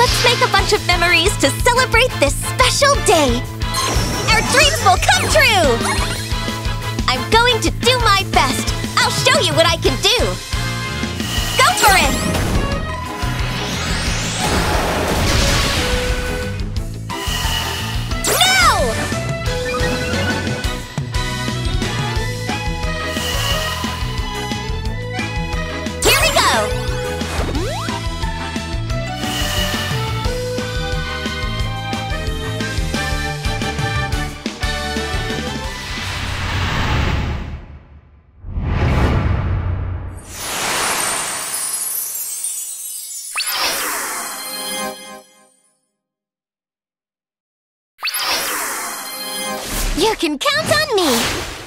Let's make a bunch of memories to celebrate this special day! Our dreams will come true! I'm going to do my best! I'll show you what I can do! You can count on me!